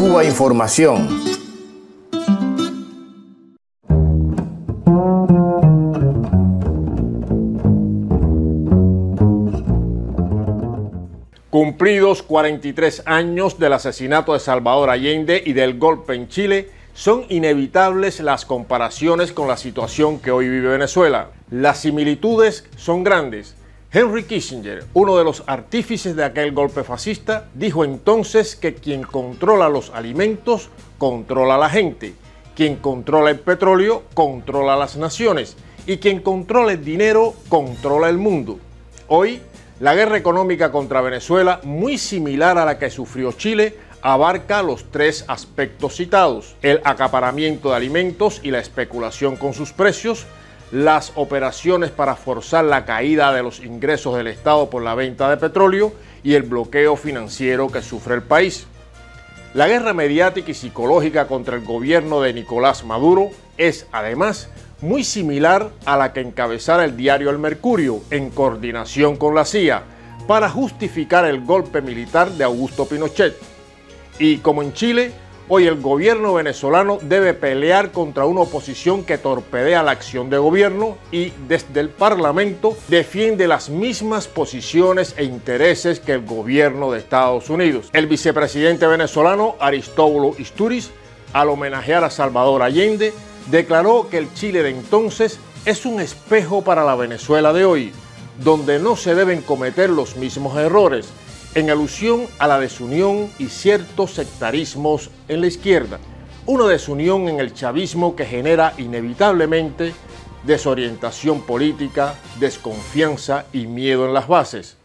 Cuba Información. Cumplidos 43 años del asesinato de Salvador Allende y del golpe en Chile, son inevitables las comparaciones con la situación que hoy vive Venezuela. Las similitudes son grandes. Henry Kissinger, uno de los artífices de aquel golpe fascista, dijo entonces que quien controla los alimentos controla la gente, quien controla el petróleo controla las naciones y quien controla el dinero controla el mundo. Hoy, la guerra económica contra Venezuela, muy similar a la que sufrió Chile, abarca los tres aspectos citados, el acaparamiento de alimentos y la especulación con sus precios, las operaciones para forzar la caída de los ingresos del Estado por la venta de petróleo y el bloqueo financiero que sufre el país. La guerra mediática y psicológica contra el gobierno de Nicolás Maduro es, además, muy similar a la que encabezara el diario El Mercurio en coordinación con la CIA para justificar el golpe militar de Augusto Pinochet. Y como en Chile, Hoy el gobierno venezolano debe pelear contra una oposición que torpedea la acción de gobierno y desde el Parlamento defiende las mismas posiciones e intereses que el gobierno de Estados Unidos. El vicepresidente venezolano Aristóbulo Isturiz, al homenajear a Salvador Allende, declaró que el Chile de entonces es un espejo para la Venezuela de hoy, donde no se deben cometer los mismos errores en alusión a la desunión y ciertos sectarismos en la izquierda. Una desunión en el chavismo que genera inevitablemente desorientación política, desconfianza y miedo en las bases.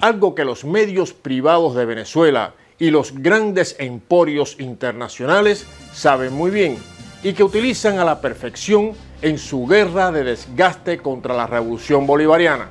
Algo que los medios privados de Venezuela y los grandes emporios internacionales saben muy bien y que utilizan a la perfección en su guerra de desgaste contra la revolución bolivariana.